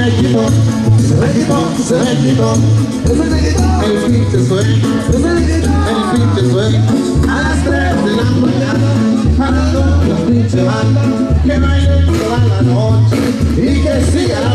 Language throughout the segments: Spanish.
sueñito, sueñito, sueñito, el pinche sueño, el pinche a las 3 de la mañana, la pinche banda, que baile toda la noche y que siga la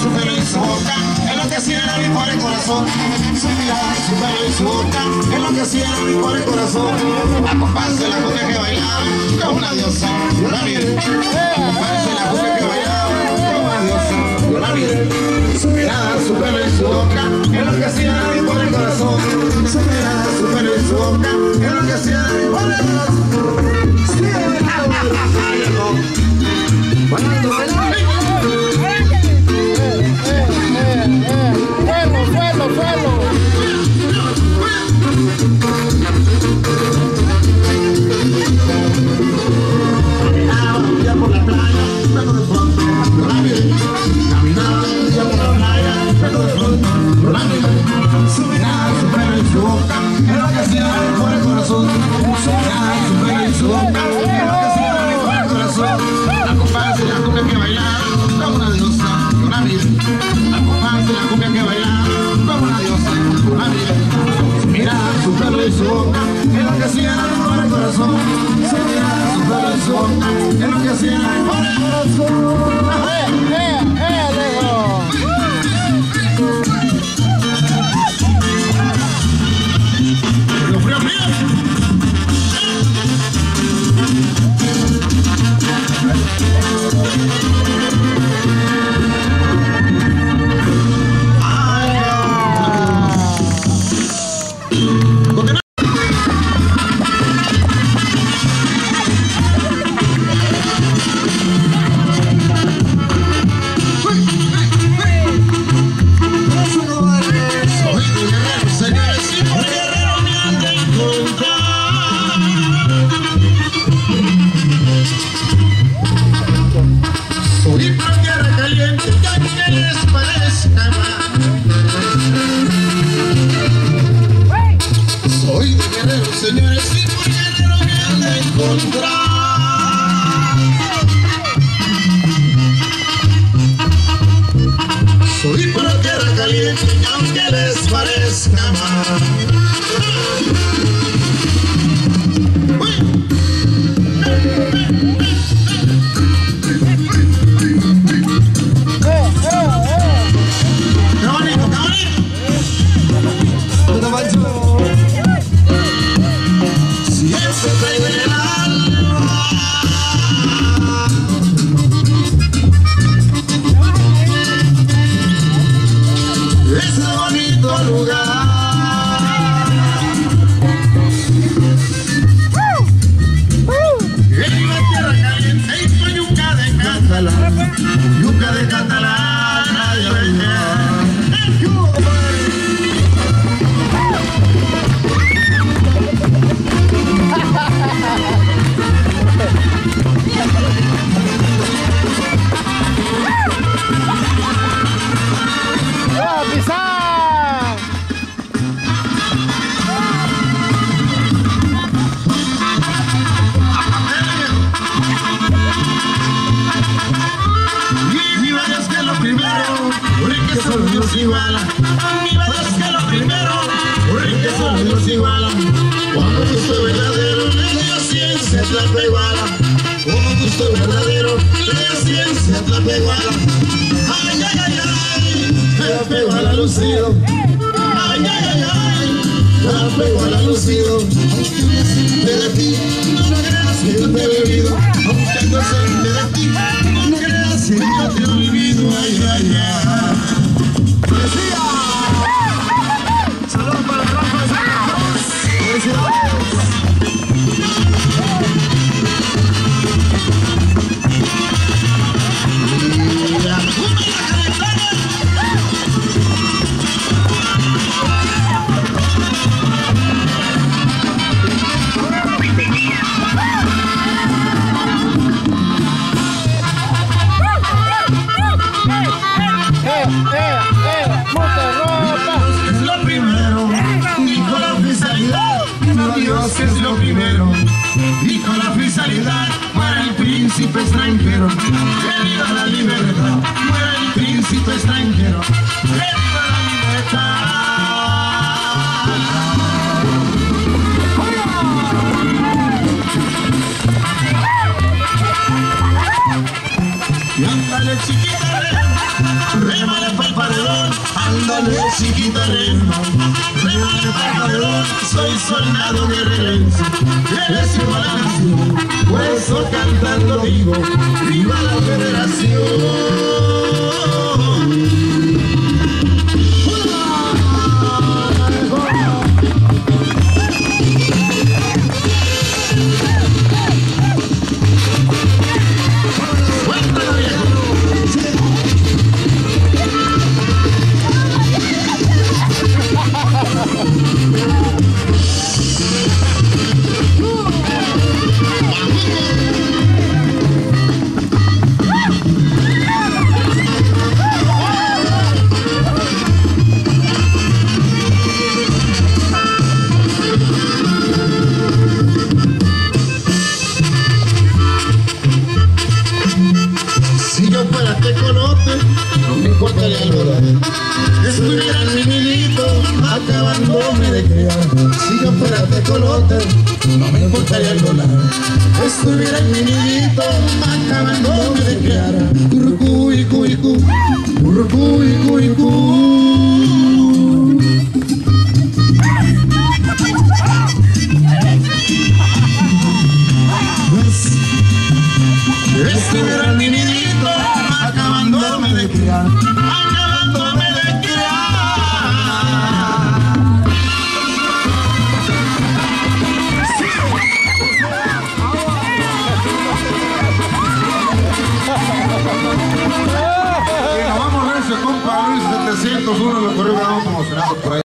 su pelo y su boca, es lo que hacía la por el corazón. Su mirada, su pelo y su boca, es lo que hacía la por el corazón. A compás de la cumbia que bailaba, es una diosa, una virgen. A compás de la cumbia que bailaba. boca, lo que siente por el corazón, se mira su corazón, en lo que siente por el corazón. les parezca mal. bonito lugar. son los iguala. Mi verdad que lo primero. Porque son los iguala. Cuando gusto verdadero La ciencia es la peguala Como gusto verdadero La ciencia es la peguala Ay, ay, ay, ay. La peguala lucido. Ay, ay, ay, ay. La peguala lucido. Aunque de ti No creas que yo te he bebido. Aunque no de ti No creas que yo te olvido Ay, ay, ay. Ándale chiquita remo, remale pa'l paredón, soy soldado guerrerense, le sirvo a la nación, por eso cantando digo, viva la federación. Acabándome de criar. Si yo fuera tecolote, no me importaría el. Estuviera en mi nidito, acabándome de criar. Currucú y cu y cu, currucú